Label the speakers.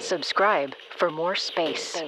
Speaker 1: Subscribe for more space.